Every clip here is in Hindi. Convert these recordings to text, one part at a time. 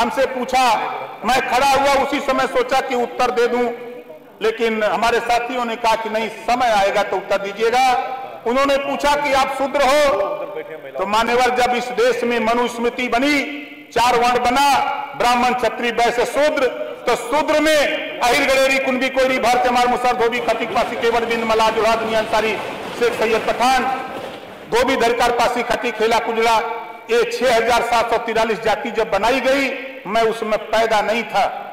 हमसे पूछा, मैं खड़ा हुआ उसी समय सोचा कि उत्तर दे दूँ। लेकिन हमारे साथियों ने कहा कि नहीं, समय आएगा तो उत्तर दीजिएगा। उन्होंने पूछा कि आप शूद्र हो? तो मान्यवर जब इस देश में मनुस्मृति बनी, चार वर्ण बना, ब्राह्मण, क्षत्रिय, वैश्य, शूद्र तो शूद्र में अहिर गड़ेरी, कुंभी कोयरी भारत मार मुसर, धोबी, खटिक, पासी केवल बिंद मला जुड़ा अंसारी शेख, सैयद, पठान, धोबी, धरकार, पासी खटी खेला कुजड़ा ये छह हज़ार सात सौ तिरालीस जाति जब बनाई गई मैं उसमें पैदा नहीं था।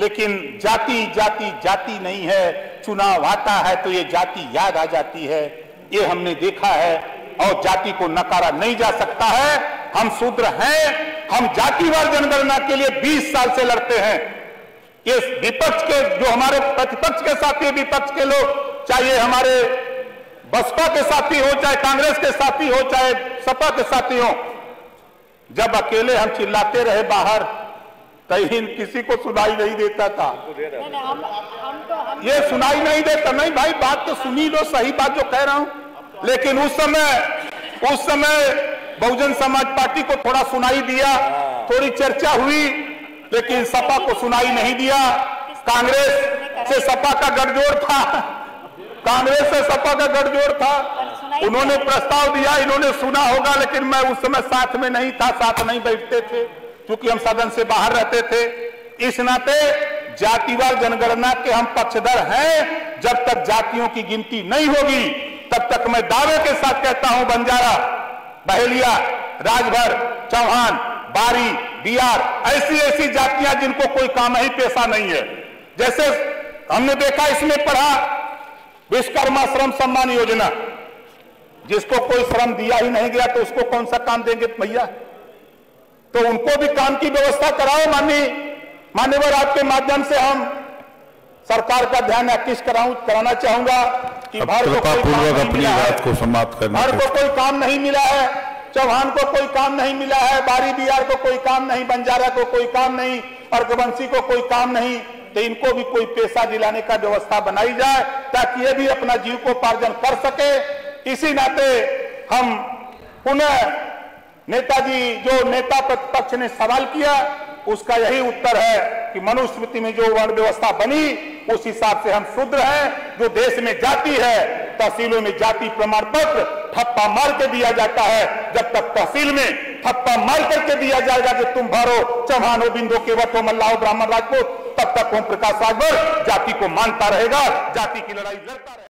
लेकिन जाति जाति जाति नहीं है। चुनाव आता है तो ये जाति याद आ जाती है। ये हमने देखा है। और जाति को नकारा नहीं जा सकता है। हम शूद्र हैं। हम जातिवार जनगणना के लिए 20 साल से लड़ते हैं। ये विपक्ष के, जो हमारे प्रतिपक्ष के साथी, विपक्ष के लोग, चाहे हमारे बसपा के साथी हो, चाहे कांग्रेस के साथी हो, चाहे सपा के साथी हो जब अकेले हम चिल्लाते रहे बाहर कहीं किसी को सुनाई नहीं देता था। नहीं नहीं हम हम तो हम ये सुनाई नहीं देता। नहीं भाई बात तो सुनी लो सही बात जो कह रहा हूँ। लेकिन उस समय उस समय बहुजन समाज पार्टी को थोड़ा सुनाई दिया थोड़ी चर्चा हुई लेकिन सपा को सुनाई नहीं दिया। कांग्रेस से सपा का गठजोड़ था। कांग्रेस से सपा का गठजोड़ था। उन्होंने प्रस्ताव दिया इन्होंने सुना होगा लेकिन मैं उस समय साथ में नहीं था साथ नहीं बैठते थे क्योंकि हम सदन से बाहर रहते थे। इस नाते जातिवार जनगणना के हम पक्षधर हैं। जब तक जातियों की गिनती नहीं होगी तब तक मैं दावे के साथ कहता हूँ बंजारा बहेलिया राजभर चौहान बारी बिहार ऐसी ऐसी जातियाँ जिनको कोई काम ही पेशा नहीं है। जैसे हमने देखा इसमें पढ़ा विश्वकर्मा श्रम सम्मान योजना। जिसको कोई श्रम दिया ही नहीं गया तो उसको कौन सा काम देंगे भैया तो उनको भी काम की व्यवस्था कराओ माननीय मान्यवर आपके माध्यम से हम सरकार का ध्यान आकृष्ट कराऊं कराना चाहूँगा कि भर को कोई काम नहीं अपनी मिला है। को समाप्त करने को कोई काम नहीं मिला है चौहान को कोई काम नहीं मिला है बारी बिहार को कोई काम नहीं बंजारा को कोई काम नहीं अर्घवंशी को कोई काम नहीं तो इनको भी कोई पैसा दिलाने का व्यवस्था बनाई जाए ताकि ये भी अपना जीव को उपार्जन कर सके। इसी नाते हम पुनः नेताजी, जो नेता प्रतिपक्ष ने सवाल किया, उसका यही उत्तर है कि मनुस्मृति में जो वर्ण व्यवस्था बनी, उस हिसाब से हम शुद्र हैं। जो देश में जाति है, तहसीलों में जाति प्रमाण पत्र ठप्पा मार के दिया जाता है। जब तक तहसील में ठप्पा मार करके दिया जाएगा कि तुम भरो चौहानो बिंदो केवट हो मल्लाहो ब्राह्मण, राजपूत, तब तक ओम प्रकाश राजभर जाति को मानता रहेगा, जाति की लड़ाई लड़ता रहेगा।